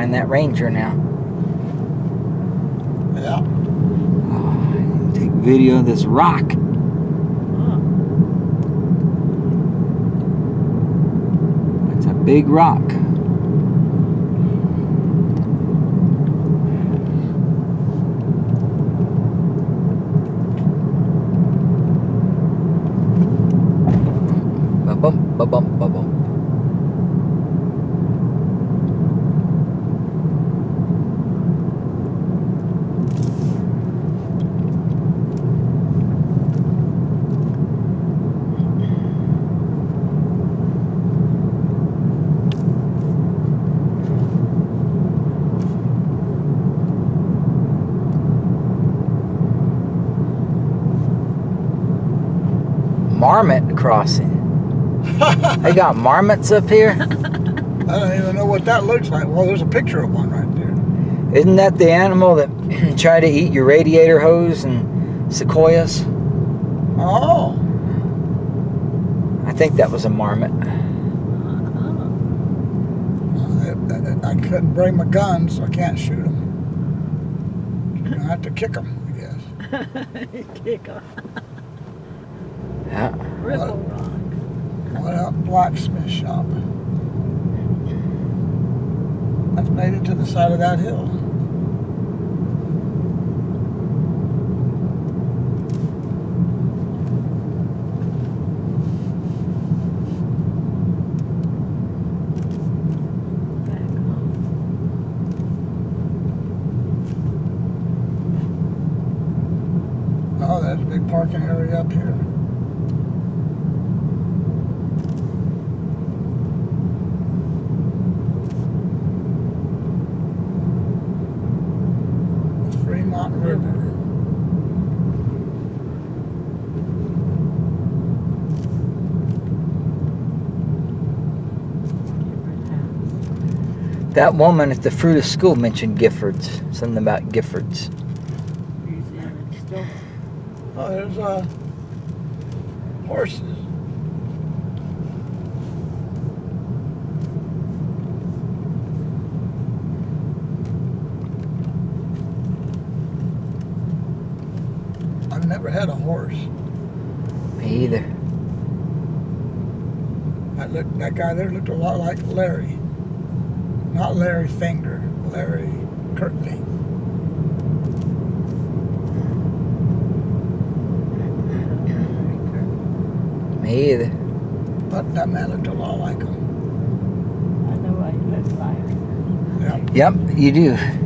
behind that Ranger now. Yeah. Oh, take video of this rock. It's a big rock. Ba-bum, ba-bum, ba-bum. Marmot crossing. They got marmots up here. I don't even know what that looks like. Well, there's a picture of one right there. Isn't that the animal that tried to eat your radiator hose and sequoias? Oh. I think that was a marmot. Uh, I, I, I couldn't bring my gun, so I can't shoot them. I have to kick them, I guess. Kick off. Yeah. Ripple Rock. Went out blacksmith shop. That's made it to the side of that hill. Back home. Oh, there's a big parking area up here. That woman at the Fruita school mentioned Giffords. Something about Giffords. Museum and store. Oh, there's uh, horses. I've never had a horse. Me either. That looked, that guy there looked a lot like Larry. Not Larry Finger, Larry Kirtley. Me either. But that man looked a lot like him. I know what he looks like. Yeah. Yep, you do.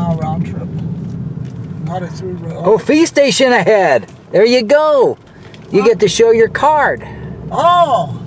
Mile round trip. Not a through road. Oh, fee station ahead. There you go. You get to show your card. Oh!